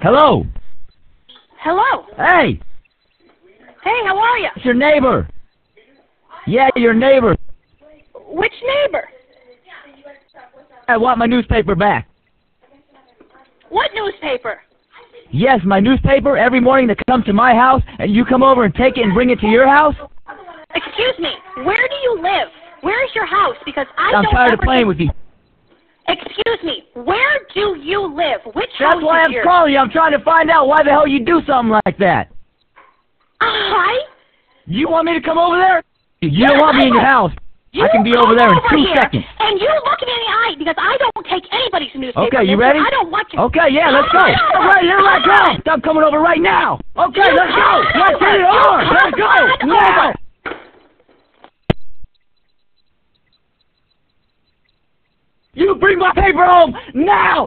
Hello. Hello. Hey, Hey, how are you? it's your neighbor. Yeah, your neighbor. Which neighbor? I want my newspaper back. What newspaper? Yes, my newspaper every morning that comes to my house, and you come over and take it and bring it to your house. Excuse me. Where do you live? Where is your house? Because I I'm don't tired of playing with you. Excuse me. Where do you live? That's why I'm calling you. I'm trying to find out why the hell you do something like that. I? You want me to come over there? You Yes, don't want me I in your house. You I can be over there in over two here, seconds. And you look me in the eye because I don't take anybody's newspaper. Okay, you ready? I don't want you. Okay, yeah, let's go. Come on All right, here I go. I'm coming over right now. Okay, You let's go. Let's get it on. Let's go. Now. over. You bring my paper home now.